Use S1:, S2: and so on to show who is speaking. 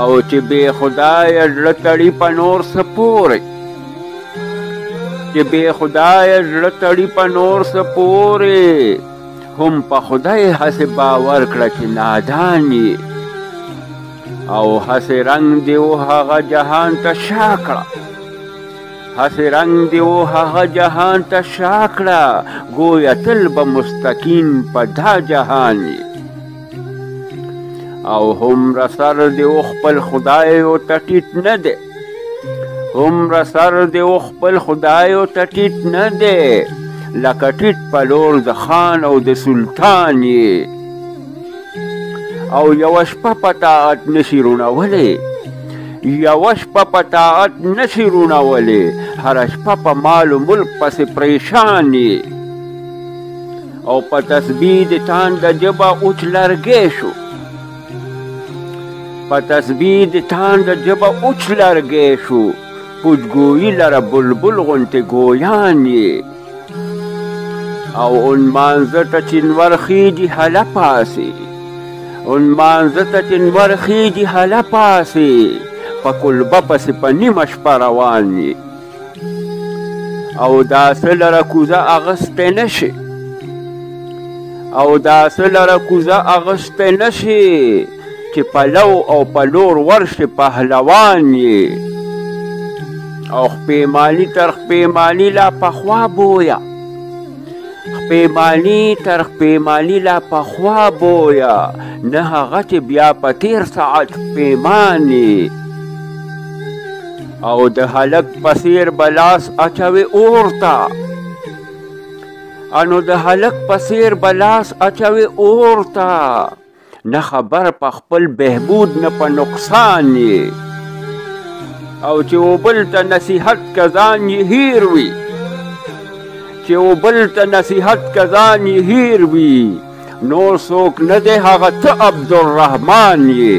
S1: او چې بې خدایه زړه تړي په نور څه پورې چې بې خدایه زړه تړي په نور څه پورې هم په خدای هسې باور کړه چې نادان یې او هسې رنګ دې و هغه جهان ته شا کړه هسې رنګ دې و هغه جهان ته شا کړه ګویا تل به مستقیم په دا جهان یې او هومره سر دې و خپل خدایو ته ټیټ نه دی هومره سر دې و خپل خدایو ته ټیټ نه دی لکه ټیټ په لور د خان او د سلطان یې او یوه شپه په طاعت نشي روڼولی یوه شپه په طاعت نشي روڼولی هره شپه په مال و ملک پسې پریشان یې او په تسبیح د تاند جبه اوچ لرګی شو په تسبیح د تاند جبه اوچ لرګی شو پوجګویی لره بلبل غونتې ګویان یې او اون مانزه ته چې نور خیږي هله پاسې اون مانزه ته چې نور خیږي هله پاسې په کلبه پسې په نیمه شپه روان یې او دا څه لره کوزه اغستی نه شي او دا څه لره کوزه اغستی نه شي چې پلو او پلور ورشي پهلوان یې او خپېمالي تر خپېمالي لا پخوا بویه خپېمالي تر خپېمالي لا پخوا بویه نه هغه چې بیا په تېر ساعت پېمانې او د هلک پسیر بلاس اچوي اور تا انو د هلک پسیر بلاس اچوي اور تا نه خبر په خپل بهبود نه په نقصان او چې وبل ته نصیحت کزان یې هیر وي چې وبل ته نصیحت کزان یې هیر وي نور څوک نه دی هغه ته عبدالرحمن یې